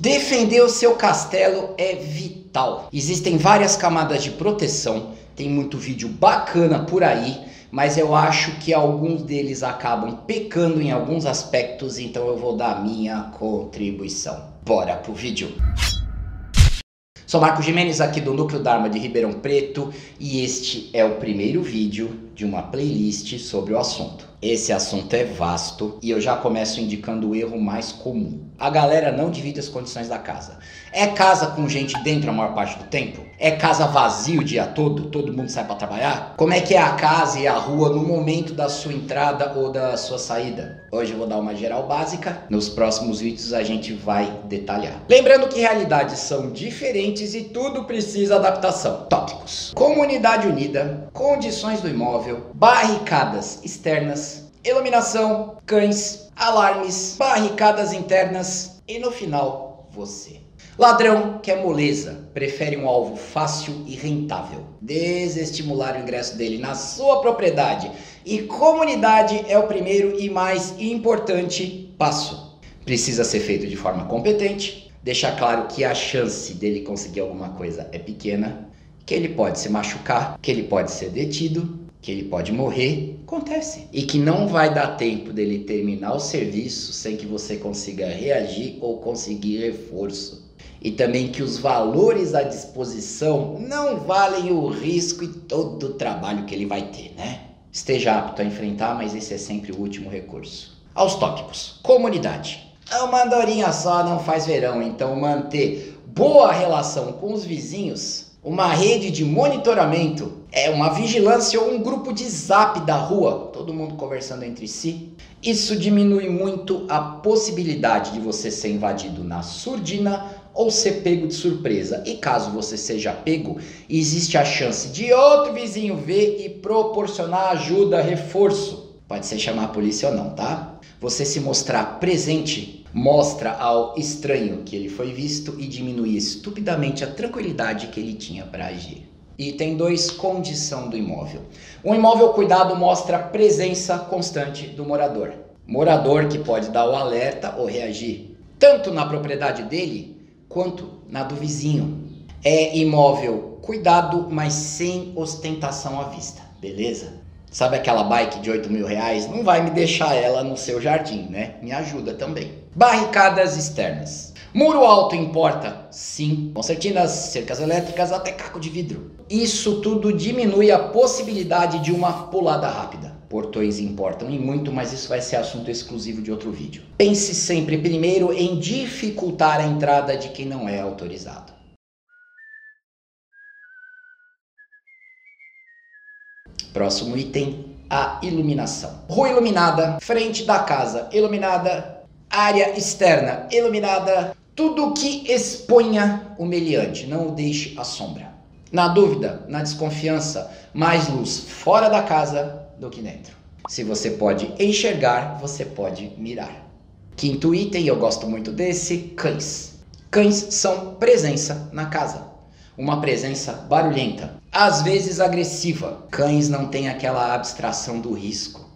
Defender o seu castelo é vital. Existem várias camadas de proteção, tem muito vídeo bacana por aí, mas eu acho que alguns deles acabam pecando em alguns aspectos, então eu vou dar minha contribuição. Bora pro vídeo! Sou Marco Jimenez aqui do Núcleo Dharma de Ribeirão Preto e este é o primeiro vídeo de uma playlist sobre o assunto. Esse assunto é vasto e eu já começo indicando o erro mais comum. A galera não divide as condições da casa. É casa com gente dentro a maior parte do tempo? É casa vazio o dia todo? Todo mundo sai para trabalhar? Como é que é a casa e a rua no momento da sua entrada ou da sua saída? Hoje eu vou dar uma geral básica. Nos próximos vídeos a gente vai detalhar. Lembrando que realidades são diferentes e tudo precisa adaptação. Tópicos: comunidade unida, condições do imóvel, barricadas externas iluminação, cães, alarmes, barricadas internas e no final, você. Ladrão quer moleza, prefere um alvo fácil e rentável. Desestimular o ingresso dele na sua propriedade e comunidade é o primeiro e mais importante passo. Precisa ser feito de forma competente, deixar claro que a chance dele conseguir alguma coisa é pequena, que ele pode se machucar, que ele pode ser detido que ele pode morrer, acontece. E que não vai dar tempo dele terminar o serviço sem que você consiga reagir ou conseguir reforço. E também que os valores à disposição não valem o risco e todo o trabalho que ele vai ter, né? Esteja apto a enfrentar, mas esse é sempre o último recurso. Aos tópicos: comunidade. Uma andorinha só não faz verão, então manter boa relação com os vizinhos uma rede de monitoramento, é uma vigilância ou um grupo de zap da rua, todo mundo conversando entre si. Isso diminui muito a possibilidade de você ser invadido na surdina ou ser pego de surpresa. E caso você seja pego, existe a chance de outro vizinho ver e proporcionar ajuda, reforço. Pode ser chamar a polícia ou não, tá? Você se mostrar presente mostra ao estranho que ele foi visto e diminui estupidamente a tranquilidade que ele tinha para agir. Item 2, condição do imóvel. Um imóvel cuidado mostra a presença constante do morador. Morador que pode dar o alerta ou reagir, tanto na propriedade dele quanto na do vizinho. É imóvel cuidado, mas sem ostentação à vista, beleza? Sabe aquela bike de 8 mil reais? Não vai me deixar ela no seu jardim, né? Me ajuda também. Barricadas externas. Muro alto importa? Sim. Concertinas, cercas elétricas, até caco de vidro. Isso tudo diminui a possibilidade de uma pulada rápida. Portões importam e muito, mas isso vai ser assunto exclusivo de outro vídeo. Pense sempre primeiro em dificultar a entrada de quem não é autorizado. Próximo item, a iluminação. Rua iluminada, frente da casa iluminada, área externa iluminada, tudo que exponha o meliante, não o deixe à sombra. Na dúvida, na desconfiança, mais luz fora da casa do que dentro. Se você pode enxergar, você pode mirar. Quinto item, eu gosto muito desse, cães. Cães são presença na casa uma presença barulhenta, às vezes agressiva. Cães não têm aquela abstração do risco,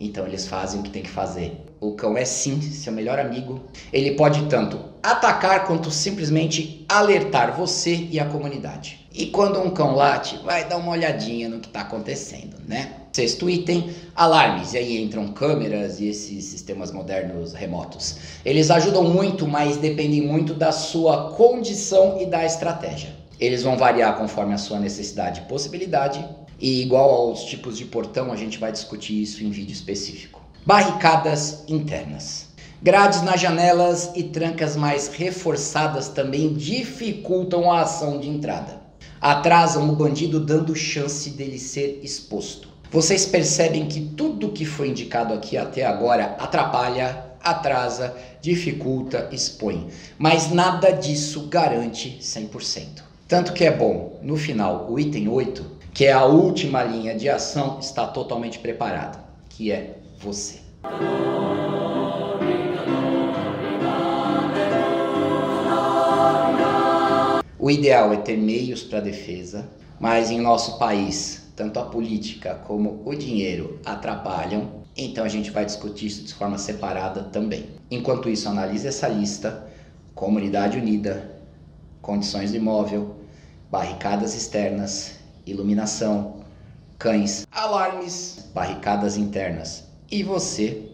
então eles fazem o que tem que fazer. O cão é sim seu melhor amigo. Ele pode tanto atacar quanto simplesmente alertar você e a comunidade. E quando um cão late, vai dar uma olhadinha no que está acontecendo, né? Sexto item, alarmes. E aí entram câmeras e esses sistemas modernos remotos. Eles ajudam muito, mas dependem muito da sua condição e da estratégia. Eles vão variar conforme a sua necessidade e possibilidade. E igual aos tipos de portão, a gente vai discutir isso em vídeo específico. Barricadas internas. Grades nas janelas e trancas mais reforçadas também dificultam a ação de entrada. Atrasam o bandido dando chance dele ser exposto. Vocês percebem que tudo que foi indicado aqui até agora atrapalha, atrasa, dificulta, expõe. Mas nada disso garante 100%. Tanto que é bom, no final, o item 8, que é a última linha de ação, está totalmente preparado, que é você. O ideal é ter meios para defesa, mas em nosso país, tanto a política como o dinheiro atrapalham, então a gente vai discutir isso de forma separada também. Enquanto isso, analise essa lista comunidade unida, condições do imóvel, barricadas externas, iluminação, cães, alarmes, barricadas internas. E você?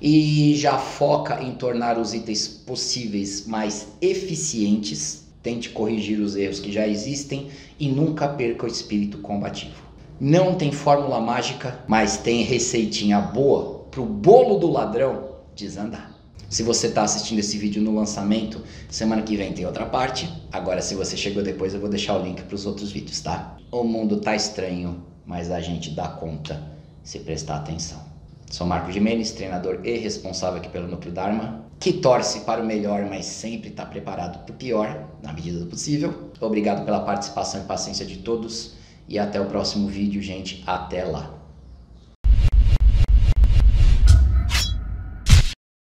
E já foca em tornar os itens possíveis mais eficientes. Tente corrigir os erros que já existem e nunca perca o espírito combativo. Não tem fórmula mágica, mas tem receitinha boa pro bolo do ladrão desandar. Se você está assistindo esse vídeo no lançamento, semana que vem tem outra parte. Agora, se você chegou depois, eu vou deixar o link para os outros vídeos, tá? O mundo tá estranho, mas a gente dá conta se prestar atenção. Sou Marco Jimenez, treinador e responsável aqui pelo Núcleo Dharma, que torce para o melhor, mas sempre está preparado para o pior, na medida do possível. Obrigado pela participação e paciência de todos e até o próximo vídeo, gente. Até lá.